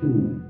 two.